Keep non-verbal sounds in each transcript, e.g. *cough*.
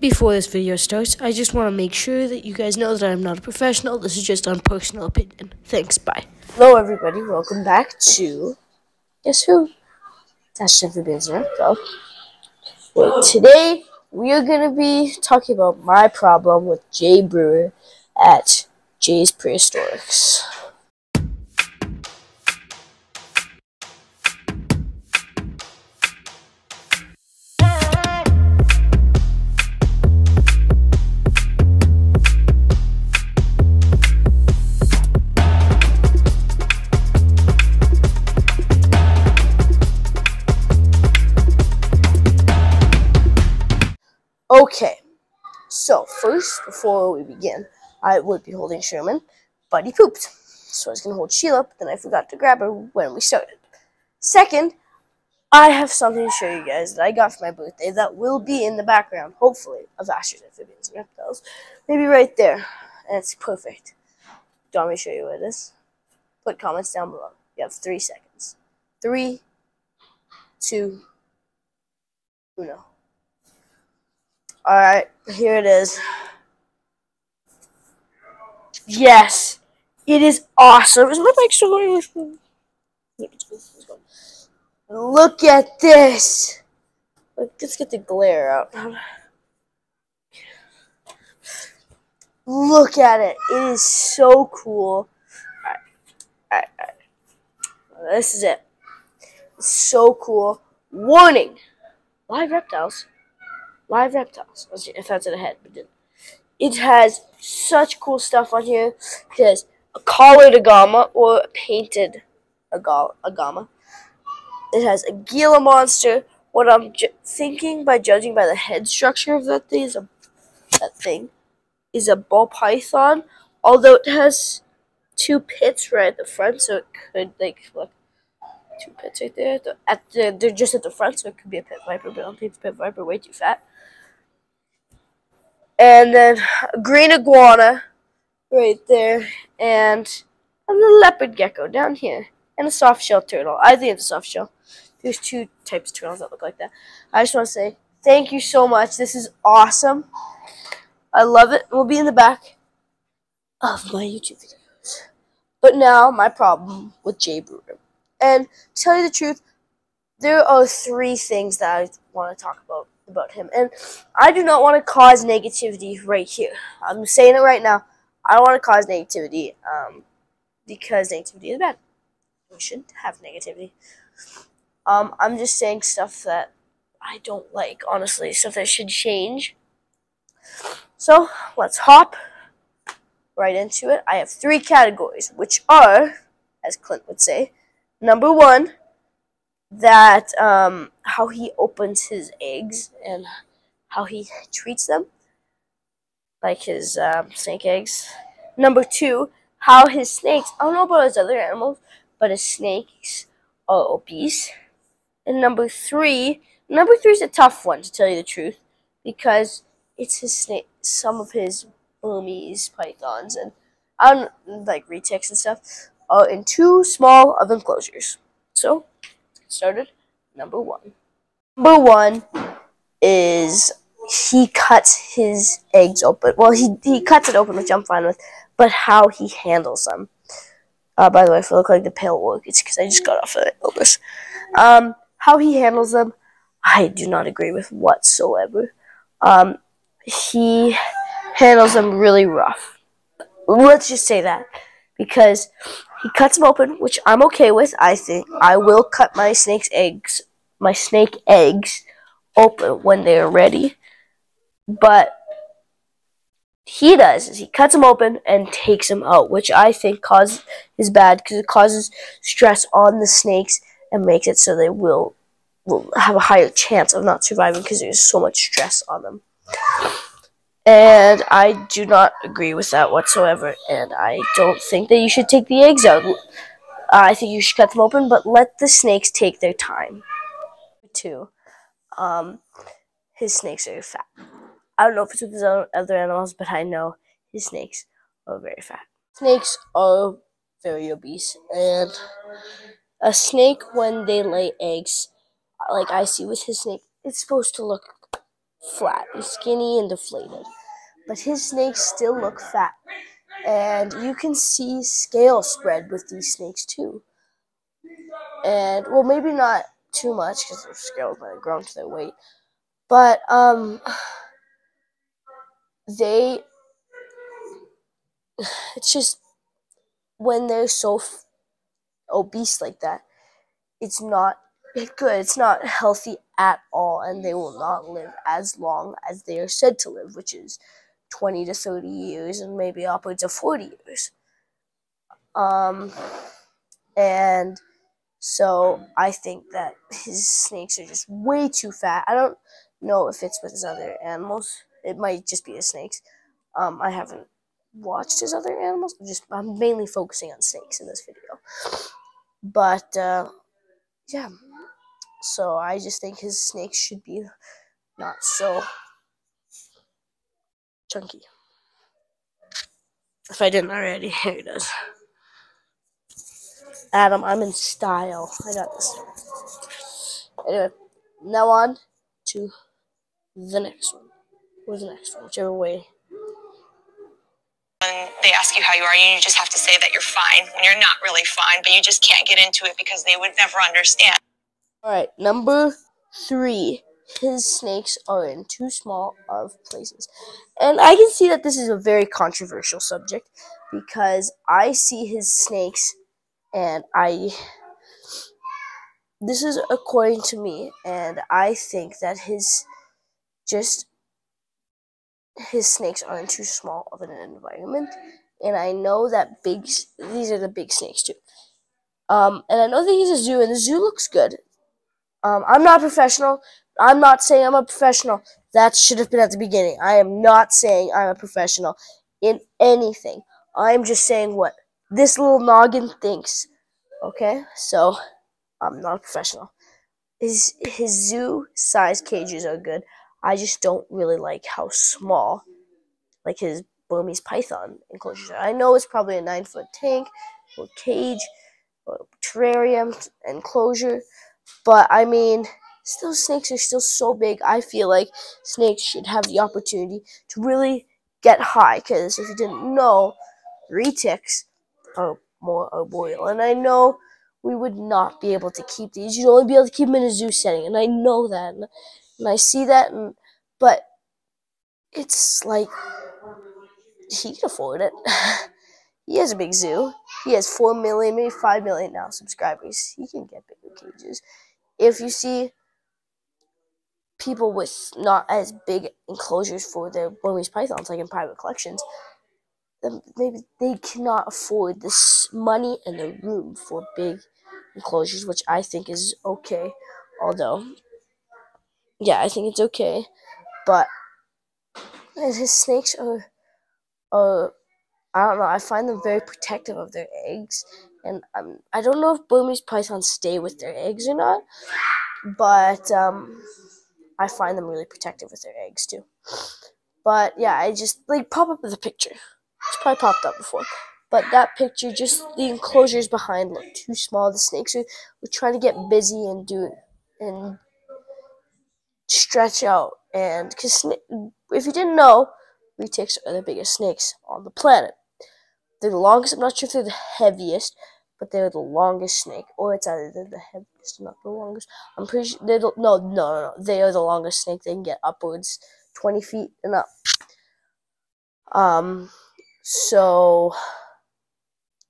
Before this video starts, I just want to make sure that you guys know that I'm not a professional. This is just on personal opinion. Thanks, bye. Hello, everybody. Welcome back to Guess Who? That's Jeffrey Benzer. So, well, today we are going to be talking about my problem with Jay Brewer at Jay's Prehistorics. Okay, so first, before we begin, I would be holding Sherman, but he pooped. So I was going to hold Sheila, but then I forgot to grab her when we started. Second, I have something to show you guys that I got for my birthday that will be in the background, hopefully, of Asher's, Amphibians, and Reptiles. Maybe right there. And it's perfect. Do you want me to show you what it is? Put comments down below. You have three seconds. Three, two, uno. Alright, here it is. Yes! It is awesome. Is my mic still going? Look at this! Let's get the glare out. Look at it. It is so cool. Alright, alright, alright. This is it. So cool. Warning! Live reptiles live reptiles. If that's in a head, but. It has such cool stuff on here. It has a collared agama or a painted agama. It has a Gila monster. What I'm thinking by judging by the head structure of that thing is a that thing is a ball python. Although it has two pits right at the front, so it could like look two pits right there. At the, they're just at the front, so it could be a pit viper, but I don't think the pit viper way too fat and then a green iguana right there, and a leopard gecko down here, and a soft shell turtle. I think it's a soft shell. There's two types of turtles that look like that. I just want to say thank you so much. This is awesome. I love it. We'll be in the back of my YouTube videos. But now, my problem with Jay Brewer. And to tell you the truth, there are three things that I want to talk about about him. And I do not want to cause negativity right here. I'm saying it right now. I don't want to cause negativity um, because negativity is bad. We shouldn't have negativity. Um, I'm just saying stuff that I don't like, honestly, stuff that should change. So let's hop right into it. I have three categories, which are, as Clint would say, number one, that um, how he opens his eggs and how he treats them, like his um, snake eggs. Number two, how his snakes, I don't know about his other animals, but his snakes are obese. And number three, number three is a tough one to tell you the truth, because it's his snake, some of his Burmese pythons and I don't like retics and stuff are in two small of enclosures. So started. Number one. Number one is he cuts his eggs open. Well, he, he cuts it open, which I'm fine with, but how he handles them. Uh, by the way, if I look like the pale orc, it's because I just got off of Elvis. Um, how he handles them, I do not agree with whatsoever. Um, he handles them really rough. Let's just say that. Because he cuts them open, which I'm okay with. I think I will cut my snake's eggs, my snake eggs, open when they are ready. But he does is he cuts them open and takes them out, which I think cause is bad because it causes stress on the snakes and makes it so they will will have a higher chance of not surviving because there's so much stress on them. And I do not agree with that whatsoever. And I don't think that you should take the eggs out. I think you should cut them open, but let the snakes take their time. Two, um, his snakes are fat. I don't know if it's with his other animals, but I know his snakes are very fat. Snakes are very obese, and a snake when they lay eggs, like I see with his snake, it's supposed to look flat and skinny and deflated. But his snakes still look fat. And you can see scale spread with these snakes too. And, well, maybe not too much because their scales might have grown to their weight. But, um, they, *sighs* it's just when they're so f- obese like that, it's not good. It's not healthy at all, and they will not live as long as they are said to live, which is 20 to 30 years and maybe upwards of 40 years. Um, and so I think that *laughs* his snakes are just way too fat. I don't know if it's with his other animals. It might just be his snakes. Um, I haven't watched his other animals. I'm just I'm mainly focusing on snakes in this video. But uh, yeah, so I just think his snakes should be not so chunky. If I didn't already, *laughs* here is. Adam, I'm in style. I got this. Anyway, now on to the next one. Or the next one, whichever way. When they ask you how you are, you just have to say that you're fine when you're not really fine, but you just can't get into it because they would never understand. Alright, number three. His snakes are in too small of places. And I can see that this is a very controversial subject because I see his snakes and I. This is according to me, and I think that his. Just. His snakes are in too small of an environment. And I know that big. These are the big snakes too. Um, and I know that he's a zoo, and the zoo looks good. Um, I'm not professional. I'm not saying I'm a professional. That should have been at the beginning. I am not saying I'm a professional in anything. I'm just saying what this little noggin thinks. Okay? So, I'm not a professional. His, his zoo size cages are good. I just don't really like how small, like his Burmese python enclosures are. I know it's probably a nine foot tank or cage or terrarium enclosure but I mean, still, snakes are still so big. I feel like snakes should have the opportunity to really get high. Because if you didn't know, retics are more arboreal. And I know we would not be able to keep these. You'd only be able to keep them in a zoo setting. And I know that. And, and I see that. And But it's like, he can afford it. *laughs* he has a big zoo. He has 4 million, maybe 5 million now subscribers. He can get bigger cages. If you see people with not as big enclosures for their Burmese pythons, like in private collections, maybe they cannot afford this money and the room for big enclosures, which I think is okay. Although, yeah, I think it's okay, but his snakes are, are I don't know. I find them very protective of their eggs, and um, I don't know if Burmese pythons stay with their eggs or not, but um, I find them really protective with their eggs too. But yeah, I just like pop up a picture. It's probably popped up before, but that picture, just the enclosures behind look too small. The snakes are, are trying to get busy and do and stretch out, and because if you didn't know, retics are the biggest snakes on the planet. They're the longest. I'm not sure if they're the heaviest, but they're the longest snake, or it's either they're the heaviest, not the longest. I'm pretty sure they're the, no, no, no, no. They are the longest snake. They can get upwards twenty feet and up. Um, so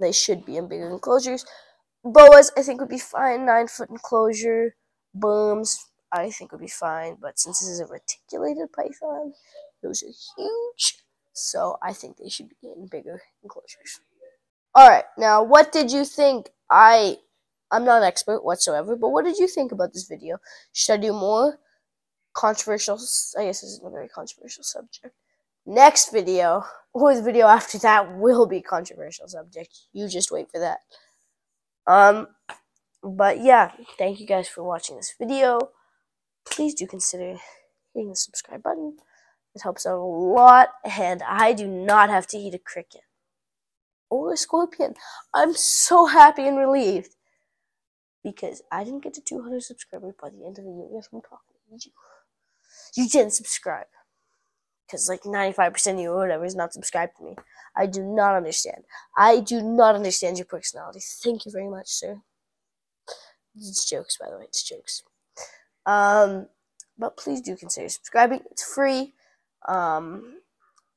they should be in bigger enclosures. Boas, I think would be fine. Nine foot enclosure. Burms, I think would be fine. But since this is a reticulated python, those are huge. So I think they should be in bigger enclosures. Alright, now what did you think? I I'm not an expert whatsoever, but what did you think about this video? Should I do more controversial I guess this is a very controversial subject. Next video, the video after that will be controversial subject. You just wait for that. Um but yeah, thank you guys for watching this video. Please do consider hitting the subscribe button. It helps out a lot, and I do not have to eat a cricket or a scorpion. I'm so happy and relieved because I didn't get to 200 subscribers by the end of the year. Yes, I'm talking to you. you didn't subscribe. Because like 95% of you or whatever is not subscribed to me. I do not understand. I do not understand your personality. Thank you very much, sir. It's jokes, by the way. It's jokes. Um, but please do consider subscribing. It's free. Um,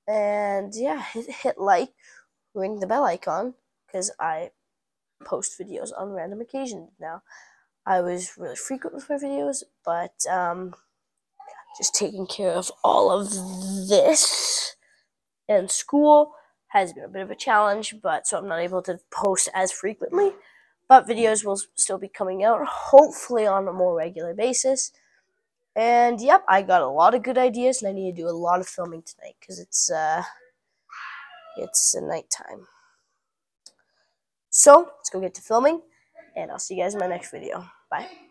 and yeah, hit, hit like, ring the bell icon, because I post videos on random occasions now. I was really frequent with my videos, but um, just taking care of all of this and school has been a bit of a challenge, but so I'm not able to post as frequently. But videos will still be coming out, hopefully on a more regular basis. And yep, I got a lot of good ideas, and I need to do a lot of filming tonight because it's uh, it's a nighttime. So let's go get to filming, and I'll see you guys in my next video. Bye.